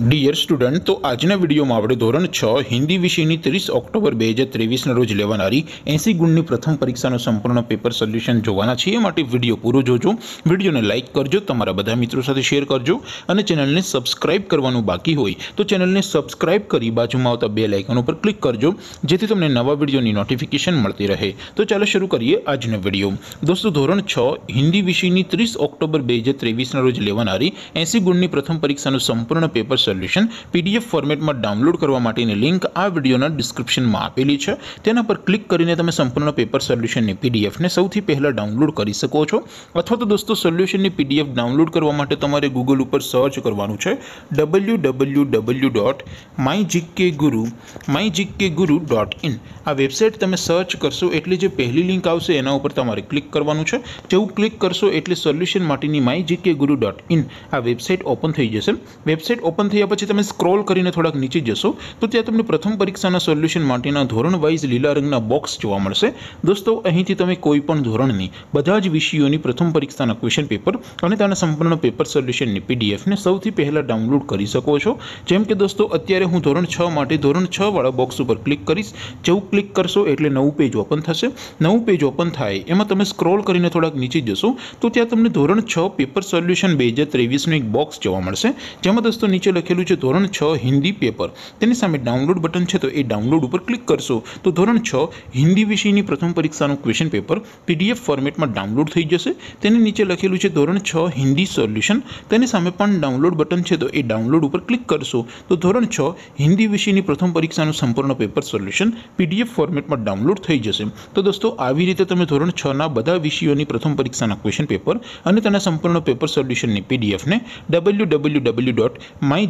Dear student તો આજના વિડીયોમાં આપણે ધોરણ છ હિન્દી વિષયની ત્રીસ ઓક્ટોબર બે હજાર ત્રેવીસના રોજ લેવાનારી એંસી ગુણની પ્રથમ પરીક્ષાનું સંપૂર્ણ પેપર સોલ્યુશન જોવાના છે એ માટે વિડીયો પૂરો જોજો વિડીયોને લાઇક કરજો તમારા બધા મિત્રો સાથે શેર કરજો અને ચેનલને સબસ્ક્રાઇબ કરવાનું બાકી હોય તો ચેનલને સબસ્ક્રાઇબ કરી બાજુમાં આવતા બે લાઇકન ઉપર ક્લિક કરજો જેથી તમને નવા વિડીયોની નોટિફિકેશન મળતી રહે તો ચાલો શરૂ કરીએ આજનો વિડીયો દોસ્તો ધોરણ છ હિન્દી વિષયની ત્રીસ ઓક્ટોબર બે હજાર ત્રેવીસના રોજ લેવાનારી એંસી ગુણની પ્રથમ પરીક્ષાનું સંપૂર્ણ પેપર સોલ્યુશન પીડીએફ ફોર્મેટમાં ડાઉનલોડ કરવા માટેની લિંક આ વિડીયોના ડિસ્ક્રિપ્શનમાં આપેલી છે તેના પર ક્લિક કરીને તમે સંપૂર્ણ પેપર સોલ્યુશનની પીડીએફને સૌથી પહેલાં ડાઉનલોડ કરી શકો છો અથવા તો દોસ્તો સોલ્યુશનની પીડીએફ ડાઉનલોડ કરવા માટે તમારે ગૂગલ ઉપર સર્ચ કરવાનું છે W W W dot my GK guru my GK guru dot in આ વેબસાઇટ તમે સર્ચ કરશો એટલે જે પહેલી લિંક આવશે એના ઉપર તમારે ક્લિક કરવાનું છે જેવું ક્લિક કરશો એટલે સોલ્યુશન માટેની my GK guru dot in આ વેબસાઇટ ઓપન થઈ જશે વેબસાઇટ ઓપન થયા પછી તમે સ્ક્રોલ કરીને થોડાક નીચે જશો તો ત્યાં તમને પ્રથમ પરીક્ષાના સોલ્યુશન માટેના ધોરણ વાઇઝ લીલા રંગના બોક્સ જોવા મળશે દોસ્તો અહીંથી તમે કોઈ પણ ધોરણની બધા જ વિષયોની પ્રથમ પરીક્ષાના ક્વેશ્ચન પેપર અને તેના સંપૂર્ણ પેપર સોલ્યુશનની પીડીએફને સૌથી પહેલાં ડાઉનલોડ કરી શકો છો જેમ કે દોસ્તો અત્યારે હું ધોરણ છ માટે ધોરણ છ વાળા બોક્સ ઉપર ક્લિક કરીશ જેવું ક્લિક કરશો એટલે નવું પેજ ઓપન થશે નવું પેજ ઓપન થાય એમાં તમે સ્ક્રોલ કરીને થોડાક નીચે જશો તો ત્યાં તમને ધોરણ છ પેપર સોલ્યુશન બે હજાર ત્રેવીસનું એક બોક્સ જોવા મળશે જેમાં દોસ્તો નીચે લખેલું છે, ધોરણ છ, હિન્દી પેપર. તેની સામે ડાઉનલોડ બટન છે, તો એ ડાઉનલોડ ઉપર ક્લિક કરશો. તો ધોરણ છ, હિન્દી વિષયની પ્રથમ પરીક્ષાનું ક્વેશ્ચન પેપર પીડીએફ ફોર્મેટમાં ડાઉનલોડ થઈ જશે. તેની નીચે લખેલું છે, ધોરણ છ, હિન્દી સોલ્યુશન તેની સામે પણ ડાઉનલોડ બટન છે, તો એ ડાઉનલોડ ઉપર ક્લિક કરશો. તો ધોરણ છ, હિન્દી વિષયની પ્રથમ પરીક્ષાનું સંપૂર્ણ પેપર સોલ્યુશન પીડીએફ ફોર્મેટમાં ડાઉનલોડ થઈ જશે. તો દોસ્તો, આવી રીતે તમે ધોરણ છના બધા વિષયોની પ્રથમ પરીક્ષાના ક્વેશ્ચન પેપર અને તેના સંપૂર્ણ પેપર સોલ્યુશનની પીડીએફને W W W dot my